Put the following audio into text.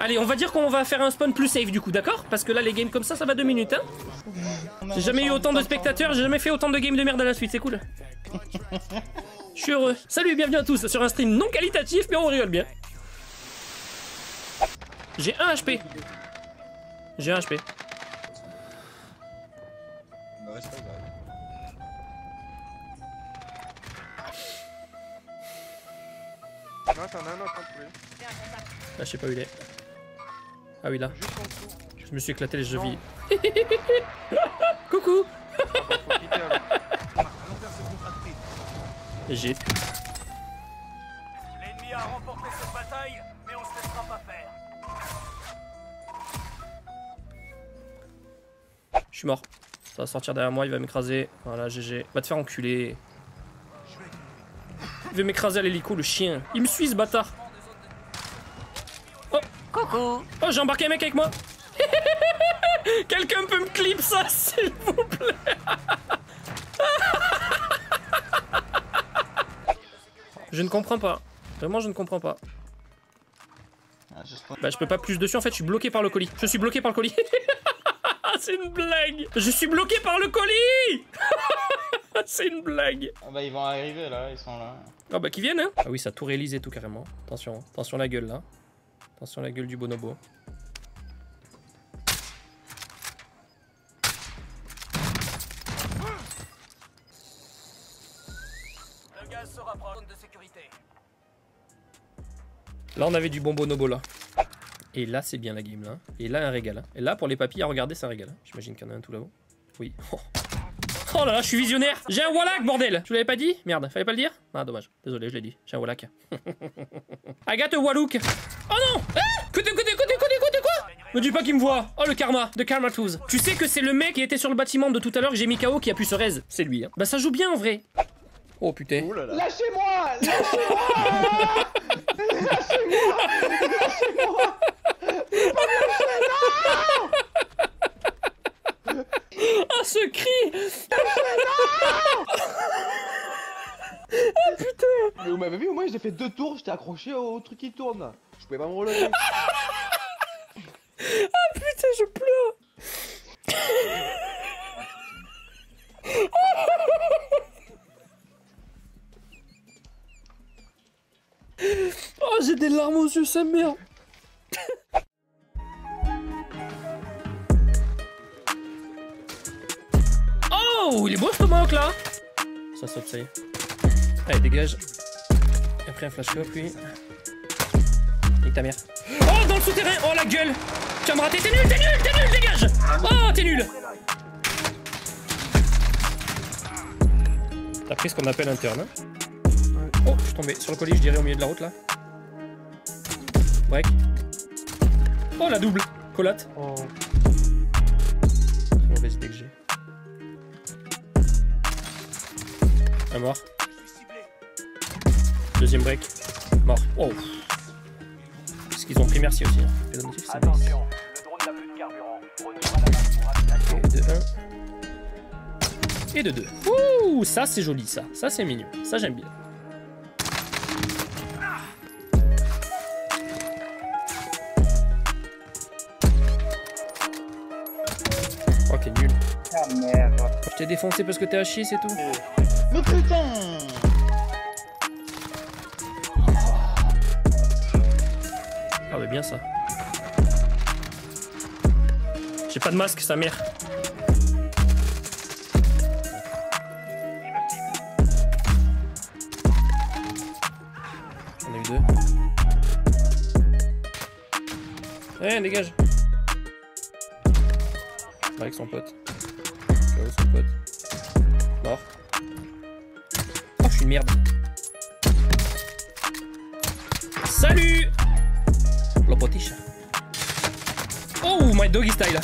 Allez, on va dire qu'on va faire un spawn plus safe du coup, d'accord? Parce que là, les games comme ça, ça va deux minutes, hein? J'ai jamais eu autant de spectateurs, j'ai jamais fait autant de games de merde à la suite, c'est cool. Je suis heureux. Salut, bienvenue à tous sur un stream non qualitatif, mais on rigole bien. J'ai un HP. J'ai un HP. Ne reste pas grave. Non, t'en as un autre en plus. Là, je sais pas où il est. Ah oui, là. Je me suis éclaté les chevilles. Coucou. J'ai. L'ennemi a remporté cette bataille, mais on se laissera pas faire. Je suis mort. Ça va sortir derrière moi, il va m'écraser. Voilà, GG. Va te faire enculer. Il veut m'écraser à l'hélico, le chien. Il me suit, ce bâtard. Oh Oh, j'ai embarqué un mec avec moi Quelqu'un peut me clip ça, s'il vous plaît Je ne comprends pas. Vraiment, je ne comprends pas. Ah, spawn. Bah, je peux pas plus dessus, en fait, je suis bloqué par le colis. Je suis bloqué par le colis. C'est une blague Je suis bloqué par le colis C'est une blague Ah bah ils vont arriver là, ils sont là. Ah bah qui viennent hein Ah oui, ça tout réalisé tout carrément. Attention, attention la gueule là. Attention la gueule du bonobo. Le gaz se rapproche zone de sécurité. Là, on avait du bon bonobo là. Et là, c'est bien la game là. Et là, un régal. hein. Et là, pour les papilles à regarder, c'est un régal. hein. J'imagine qu'il y en a un tout là-haut. Oui. Oh. Oh là là, je suis visionnaire J'ai un Wallach, bordel Je vous l'avais pas dit Merde, fallait pas le dire Ah, dommage. Désolé, je l'ai dit. J'ai un Wallach. Agathe Wallouk Oh non Ah Écoute, écoute, écoute, écoute, écoute, quoi Me dis pas qu'il me voit Oh, le karma de Karma Tools. Tu sais que c'est le mec qui était sur le bâtiment de tout à l'heure que j'ai mis KO qui a pu se raise. C'est lui, hein. Bah, ça joue bien en vrai. Oh putain. Lâchez-moi Lâchez-moi Lâchez-moi Lâchez-moi Oh, ce cri Mais vous m'avez vu, moi j'ai fait deux tours, j'étais accroché au truc qui tourne. Je pouvais pas me relever. Putain, je pleure Oh, j'ai des larmes aux yeux, sa mère Oh, il est beau ce tomahawk là Ça saute, ça y est. Allez, dégage. Un flash lui. Nique ta mère. Oh, dans le souterrain Oh, la gueule Tu vas me rater, t'es nul, t'es nul, t'es nul, dégage Oh, t'es nul T'as pris ce qu'on appelle un turn, hein Oh, je suis tombé sur le colis, je dirais, au milieu de la route, là. Break. Oh, la double Collate. Oh. C'est mauvaise idée que j'ai. Un mort. Deuxième break. Mort. Oh. Parce qu'ils ont pris merci aussi. Hein. Nice. Attention, le drone n'a plus de carburant. Retour à la base pour ravitaillement. Et de 1. Et de 2. Ouh, ça c'est joli ça. Ça c'est mignon. Ça j'aime bien. Oh t'es nul. Ah merde. Je t'ai défoncé parce que t'es à chier, c'est tout. Mais putain Bien ça. J'ai pas de masque, sa mère. On a eu deux. Eh, dégage. Avec son pote. Son pote. Mort. Oh, je suis une merde. Salut ça Oh, my doggy style